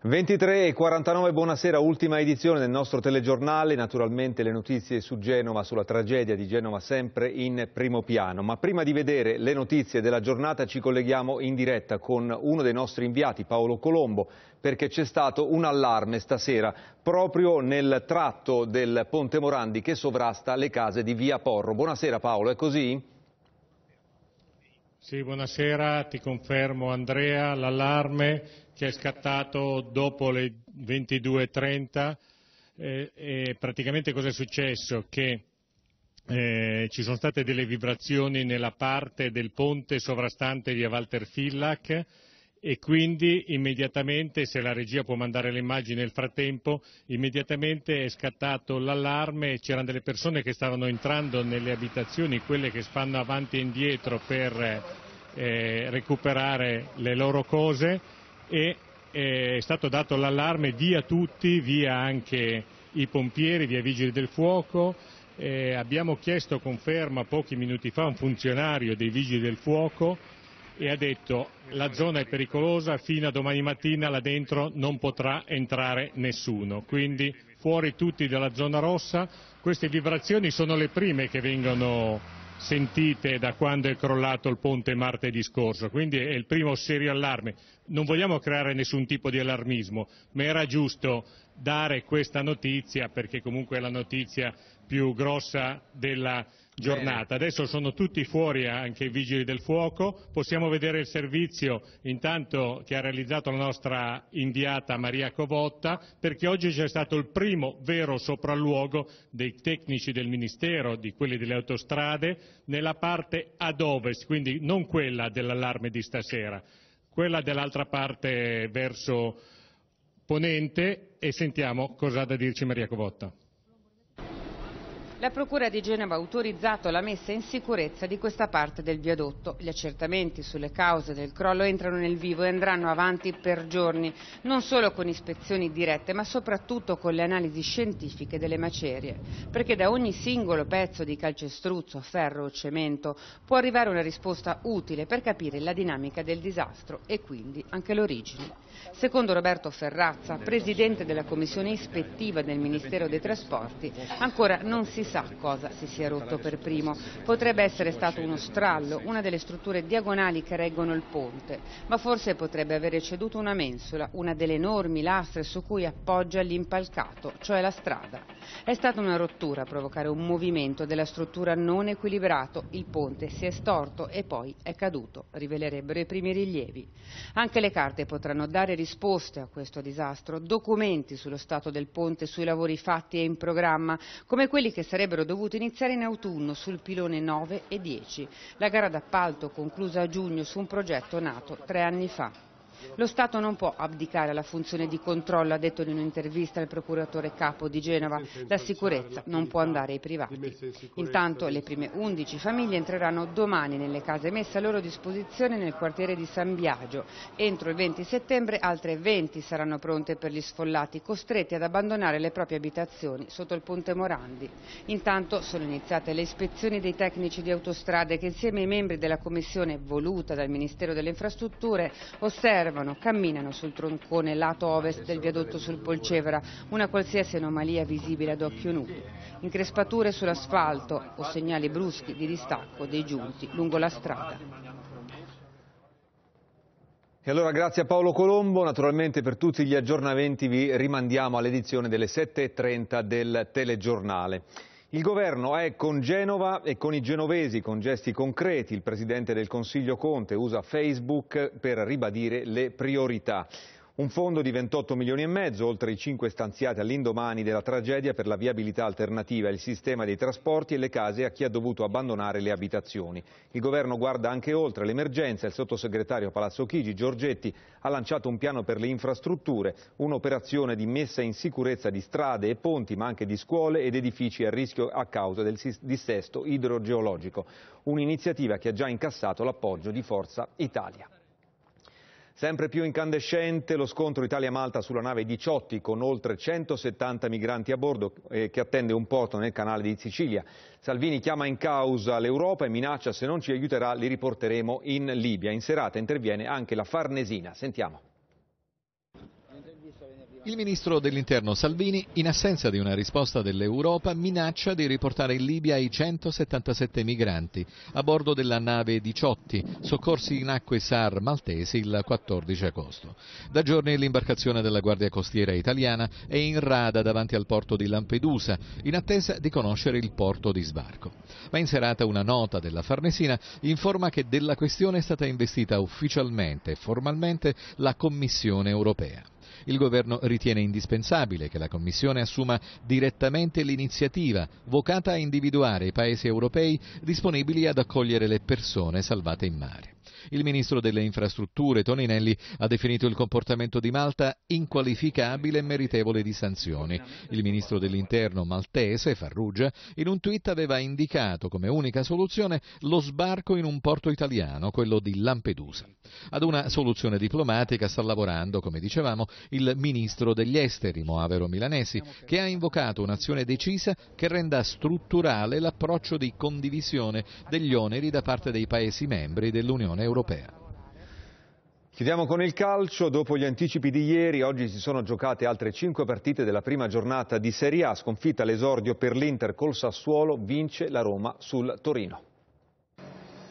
23 e 49, buonasera, ultima edizione del nostro telegiornale, naturalmente le notizie su Genova, sulla tragedia di Genova sempre in primo piano, ma prima di vedere le notizie della giornata ci colleghiamo in diretta con uno dei nostri inviati, Paolo Colombo, perché c'è stato un allarme stasera proprio nel tratto del Ponte Morandi che sovrasta le case di Via Porro. Buonasera Paolo, è così? Buonasera, ti confermo Andrea, l'allarme che è scattato dopo le 22.30 eh, praticamente cosa è successo? Che eh, ci sono state delle vibrazioni nella parte del ponte sovrastante via Walter Fillac e quindi immediatamente, se la regia può mandare le immagini nel frattempo, immediatamente è scattato l'allarme c'erano delle persone che stavano entrando nelle abitazioni, quelle che fanno avanti e indietro per eh, recuperare le loro cose. E eh, è stato dato l'allarme via tutti, via anche i pompieri, via i vigili del fuoco, eh, abbiamo chiesto conferma pochi minuti fa a un funzionario dei vigili del fuoco e ha detto la zona è pericolosa, fino a domani mattina là dentro non potrà entrare nessuno, quindi fuori tutti dalla zona rossa, queste vibrazioni sono le prime che vengono sentite da quando è crollato il ponte martedì scorso, quindi è il primo serio allarme. Non vogliamo creare nessun tipo di allarmismo, ma era giusto dare questa notizia perché comunque è la notizia più grossa della giornata. Adesso sono tutti fuori anche i vigili del fuoco, possiamo vedere il servizio intanto che ha realizzato la nostra inviata Maria Covotta perché oggi c'è stato il primo vero sopralluogo dei tecnici del Ministero, di quelli delle autostrade, nella parte ad ovest, quindi non quella dell'allarme di stasera, quella dell'altra parte verso ponente e sentiamo cosa ha da dirci Maria Covotta. La Procura di Genova ha autorizzato la messa in sicurezza di questa parte del viadotto. Gli accertamenti sulle cause del crollo entrano nel vivo e andranno avanti per giorni, non solo con ispezioni dirette, ma soprattutto con le analisi scientifiche delle macerie, perché da ogni singolo pezzo di calcestruzzo, ferro o cemento può arrivare una risposta utile per capire la dinamica del disastro e quindi anche l'origine. Secondo Roberto Ferrazza, presidente della commissione ispettiva del Ministero dei Trasporti, ancora non si sa cosa si sia rotto per primo. Potrebbe essere stato uno strallo, una delle strutture diagonali che reggono il ponte, ma forse potrebbe avere ceduto una mensola, una delle enormi lastre su cui appoggia l'impalcato, cioè la strada. È stata una rottura a provocare un movimento della struttura non equilibrato, il ponte si è storto e poi è caduto, rivelerebbero i primi rilievi. Anche le carte potranno dare risposte a questo disastro, documenti sullo stato del ponte, sui lavori fatti e in programma, come quelli che sarebbero dovuti iniziare in autunno sul pilone 9 e 10, la gara d'appalto conclusa a giugno su un progetto nato tre anni fa. Lo Stato non può abdicare alla funzione di controllo, ha detto in un'intervista il procuratore capo di Genova. La sicurezza non può andare ai privati. Intanto le prime 11 famiglie entreranno domani nelle case messe a loro disposizione nel quartiere di San Biagio. Entro il 20 settembre altre 20 saranno pronte per gli sfollati costretti ad abbandonare le proprie abitazioni sotto il ponte Morandi. Intanto sono iniziate le ispezioni dei tecnici di autostrade che insieme ai membri della commissione voluta dal Ministero delle Infrastrutture osservano osservano, camminano sul troncone lato ovest del viadotto sul Polcevera, una qualsiasi anomalia visibile ad occhio nudo. Increspature sull'asfalto o segnali bruschi di distacco dei giunti lungo la strada. E allora grazie a Paolo Colombo, naturalmente per tutti gli aggiornamenti vi rimandiamo all'edizione delle 7.30 del telegiornale. Il governo è con Genova e con i genovesi con gesti concreti. Il Presidente del Consiglio Conte usa Facebook per ribadire le priorità. Un fondo di 28 milioni e mezzo, oltre i 5 stanziati all'indomani della tragedia per la viabilità alternativa, il sistema dei trasporti e le case a chi ha dovuto abbandonare le abitazioni. Il governo guarda anche oltre l'emergenza. Il sottosegretario Palazzo Chigi, Giorgetti, ha lanciato un piano per le infrastrutture, un'operazione di messa in sicurezza di strade e ponti, ma anche di scuole ed edifici a rischio a causa del dissesto idrogeologico. Un'iniziativa che ha già incassato l'appoggio di Forza Italia. Sempre più incandescente lo scontro Italia-Malta sulla nave Diciotti con oltre 170 migranti a bordo eh, che attende un porto nel canale di Sicilia. Salvini chiama in causa l'Europa e minaccia se non ci aiuterà li riporteremo in Libia. In serata interviene anche la Farnesina. Sentiamo. Il ministro dell'interno Salvini, in assenza di una risposta dell'Europa, minaccia di riportare in Libia i 177 migranti a bordo della nave Diciotti, soccorsi in acque SAR maltesi il 14 agosto. Da giorni l'imbarcazione della Guardia Costiera italiana è in rada davanti al porto di Lampedusa, in attesa di conoscere il porto di sbarco. Ma in serata una nota della Farnesina informa che della questione è stata investita ufficialmente e formalmente la Commissione europea. Il governo ritiene indispensabile che la Commissione assuma direttamente l'iniziativa vocata a individuare i paesi europei disponibili ad accogliere le persone salvate in mare. Il ministro delle infrastrutture Toninelli ha definito il comportamento di Malta inqualificabile e meritevole di sanzioni. Il ministro dell'interno maltese Farrugia in un tweet aveva indicato come unica soluzione lo sbarco in un porto italiano, quello di Lampedusa. Ad una soluzione diplomatica sta lavorando, come dicevamo, il ministro degli esteri Moavero Milanesi, che ha invocato un'azione decisa che renda strutturale l'approccio di condivisione degli oneri da parte dei Paesi membri dell'Unione Europea. Chiudiamo con il calcio, dopo gli anticipi di ieri, oggi si sono giocate altre cinque partite della prima giornata di Serie A, sconfitta l'esordio per l'Inter col Sassuolo, vince la Roma sul Torino.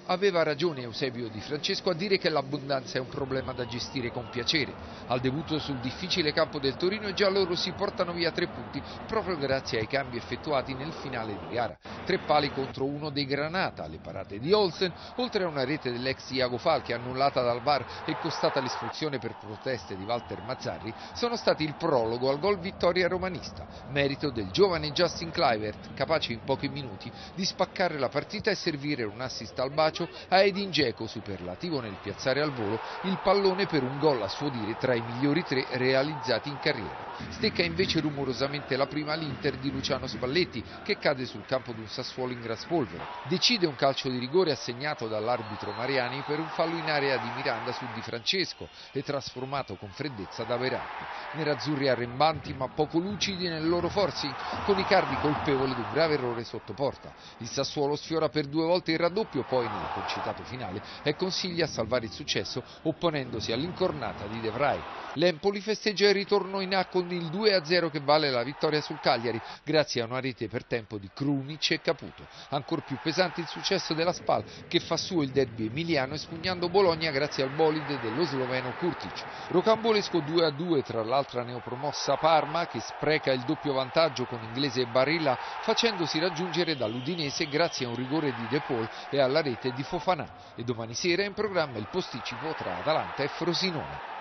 Aveva ragione Eusebio Di Francesco a dire che l'abbondanza è un problema da gestire con piacere. Al debutto sul difficile campo del Torino i gialloro si portano via tre punti proprio grazie ai cambi effettuati nel finale di gara. Tre pali contro uno dei Granata, le parate di Olsen, oltre a una rete dell'ex Iago Falchi annullata dal VAR e costata l'espulsione per proteste di Walter Mazzarri, sono stati il prologo al gol vittoria romanista, merito del giovane Justin Clivert, capace in pochi minuti di spaccare la partita e servire un assist al bacio calcio a Edin Dzeko, superlativo nel piazzare al volo il pallone per un gol a suo dire tra i migliori tre realizzati in carriera. Stecca invece rumorosamente la prima l'Inter di Luciano Spalletti che cade sul campo di un Sassuolo in graspolvere. Decide un calcio di rigore assegnato dall'arbitro Mariani per un fallo in area di Miranda su Di Francesco e trasformato con freddezza da Verratti. Nerazzurri arrembanti ma poco lucidi nel loro forcing con i cardi colpevoli di un grave errore sotto porta. Il Sassuolo sfiora per due volte il raddoppio poi nel concitato finale e consiglia a salvare il successo opponendosi all'incornata di De Vrij. L'Empoli festeggia il ritorno in A con il 2-0 che vale la vittoria sul Cagliari grazie a una rete per tempo di Krunic e Caputo. Ancora più pesante il successo della Spal che fa suo il derby emiliano espugnando Bologna grazie al bolide dello sloveno Kurtic. Rocambolesco 2-2 tra l'altra neopromossa Parma che spreca il doppio vantaggio con inglese Barilla facendosi raggiungere dall'Udinese grazie a un rigore di De Paul e alla rete di Fofanà e domani sera è in programma il posticipo tra Atalanta e Frosinone.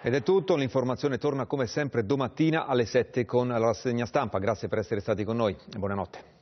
Ed è tutto, l'informazione torna come sempre domattina alle 7 con la rassegna stampa. Grazie per essere stati con noi e buonanotte.